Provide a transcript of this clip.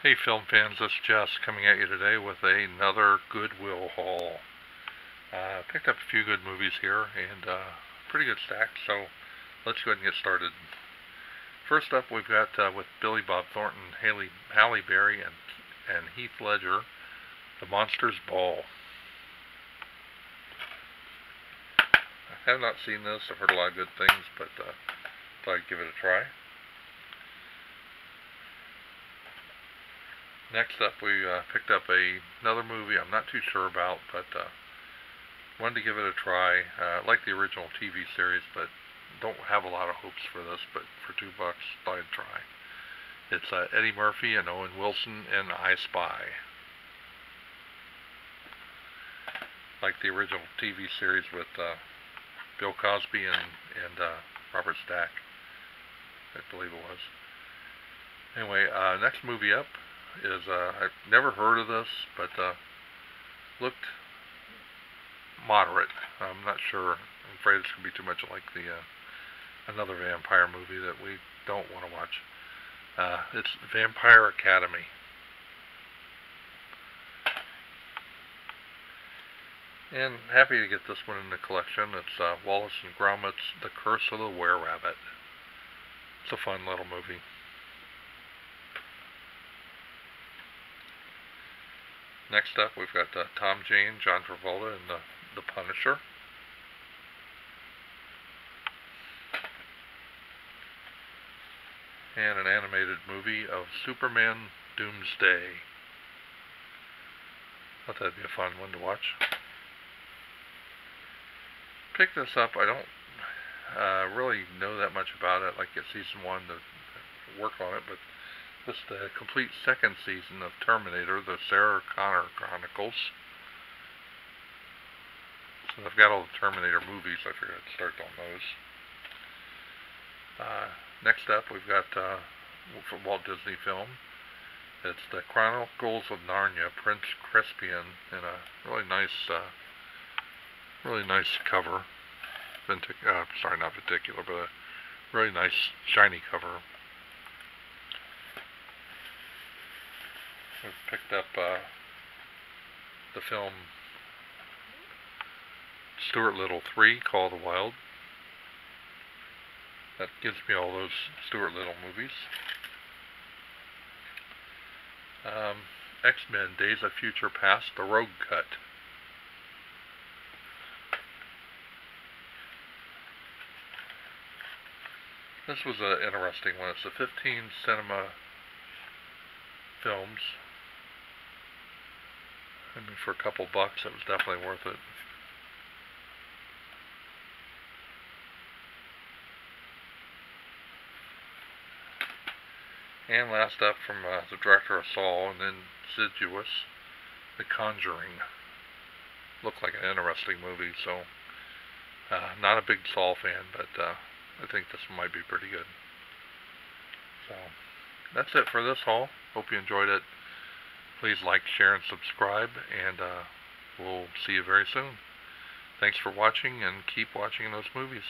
Hey film fans, is Jess coming at you today with another Goodwill haul. Uh, picked up a few good movies here and uh, pretty good stack, so let's go ahead and get started. First up we've got uh, with Billy Bob Thornton, Haley, Halle Berry, and, and Heath Ledger, The Monsters Ball. I have not seen this, I've heard a lot of good things, but uh, thought I'd give it a try. Next up, we uh, picked up a, another movie I'm not too sure about, but uh, wanted to give it a try. Uh, like the original TV series, but don't have a lot of hopes for this, but for two bucks, thought I'd try. It's uh, Eddie Murphy and Owen Wilson in I Spy. Like the original TV series with uh, Bill Cosby and, and uh, Robert Stack, I believe it was. Anyway, uh, next movie up is uh, I've never heard of this, but uh, looked moderate. I'm not sure. I'm afraid it's gonna be too much like the uh, another vampire movie that we don't want to watch. Uh, it's Vampire Academy. And happy to get this one in the collection. It's uh, Wallace and Gromit's The Curse of the Were-Rabbit. It's a fun little movie. Next up, we've got uh, Tom Jane, John Travolta, and the, the Punisher. And an animated movie of Superman Doomsday. Thought that'd be a fun one to watch. Pick this up. I don't uh, really know that much about it. Like at season one to work on it, but this is the complete second season of Terminator, the Sarah Connor Chronicles. So I've got all the Terminator movies. I figured I'd start on those. Uh, next up, we've got uh, from Walt Disney film. It's the Chronicles of Narnia, Prince Caspian, in a really nice, uh, really nice cover. Uh, sorry, not particular, but a really nice shiny cover. We've picked up uh, the film Stuart Little 3, Call the Wild. That gives me all those Stuart Little movies. Um, X-Men Days of Future Past, The Rogue Cut. This was an interesting one. It's a 15 cinema films I mean, for a couple bucks, it was definitely worth it. And last up from uh, the director of Saw and then Insidious, The Conjuring. Looked like an interesting movie, so uh, not a big Saw fan, but uh, I think this might be pretty good. So that's it for this haul. Hope you enjoyed it. Please like, share, and subscribe, and uh, we'll see you very soon. Thanks for watching, and keep watching those movies.